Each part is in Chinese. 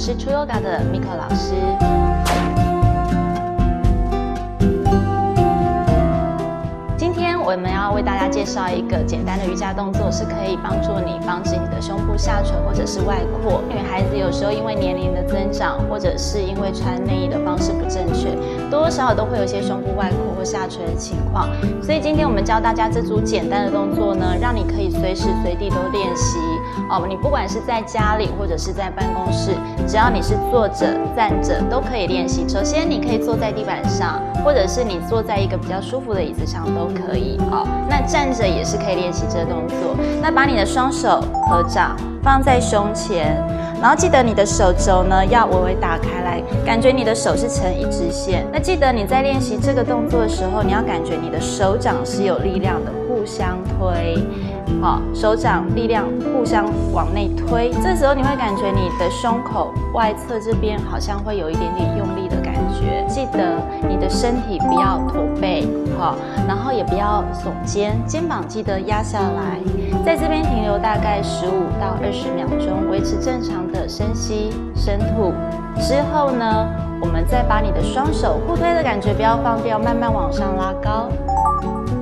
是 True Yoga 的 Miko 老师。今天我们要为大家介绍一个简单的瑜伽动作，是可以帮助你防止你的胸部下垂或者是外扩。女孩子有时候因为年龄的增长，或者是因为穿内衣的方式不正确，多多少少都会有一些胸部外扩或下垂的情况。所以今天我们教大家这组简单的动作呢，让你可以随时随地都练习。哦，你不管是在家里或者是在办公室，只要你是坐着、站着都可以练习。首先，你可以坐在地板上，或者是你坐在一个比较舒服的椅子上都可以。哦，那站着也是可以练习这个动作。那把你的双手合掌放在胸前，然后记得你的手肘呢要微微打开来，感觉你的手是成一直线。那记得你在练习这个动作的时候，你要感觉你的手掌是有力量的，互相推。好，手掌力量互相往内推，这时候你会感觉你的胸口外侧这边好像会有一点点用力觉。记得你的身体不要驼背，好，然后也不要耸肩，肩膀记得压下来，在这边停留大概十五到二十秒钟，维持正常的深吸深吐。之后呢，我们再把你的双手互推的感觉不要放掉，慢慢往上拉高。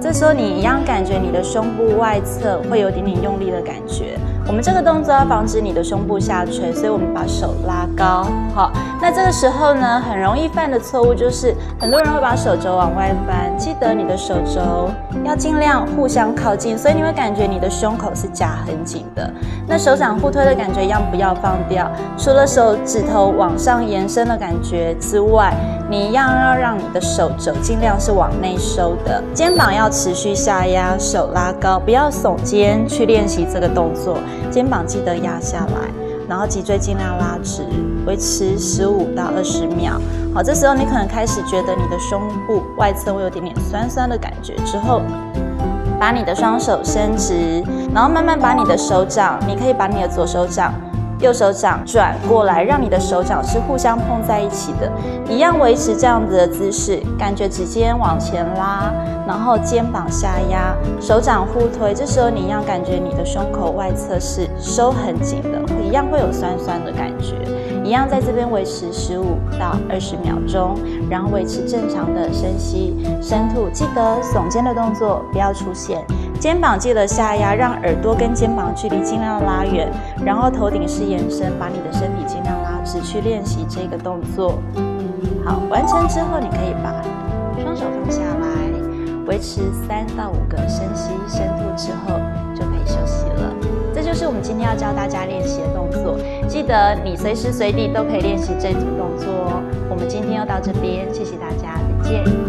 这时候你一样感觉你的胸部外侧会有点点用力的感觉。我们这个动作要防止你的胸部下垂，所以我们把手拉高。好，那这个时候呢，很容易犯的错误就是很多人会把手肘往外翻。记得你的手肘要尽量互相靠近，所以你会感觉你的胸口是夹很紧的。那手掌互推的感觉一样不要放掉，除了手指头往上延伸的感觉之外，你一样要让你的手肘尽量是往内收的，肩膀要持续下压，手拉高，不要耸肩去练习这个动作。肩膀记得压下来，然后脊椎尽量拉直，维持十五到二十秒。好，这时候你可能开始觉得你的胸部外侧会有点点酸酸的感觉，之后把你的双手伸直，然后慢慢把你的手掌，你可以把你的左手掌。右手掌转过来，让你的手掌是互相碰在一起的，一样维持这样子的姿势，感觉指尖往前拉，然后肩膀下压，手掌互推。这时候你一样感觉你的胸口外侧是收很紧的，一样会有酸酸的感觉。一样在这边维持十五到二十秒钟，然后维持正常的深吸深吐，记得耸肩的动作不要出现。肩膀记得下压，让耳朵跟肩膀距离尽量拉远，然后头顶是延伸，把你的身体尽量拉直，去练习这个动作。好，完成之后，你可以把双手放下来，维持三到五个深吸深吐之后，就可以休息了。这就是我们今天要教大家练习的动作。记得你随时随地都可以练习这组动作哦。我们今天要到这边，谢谢大家，再见。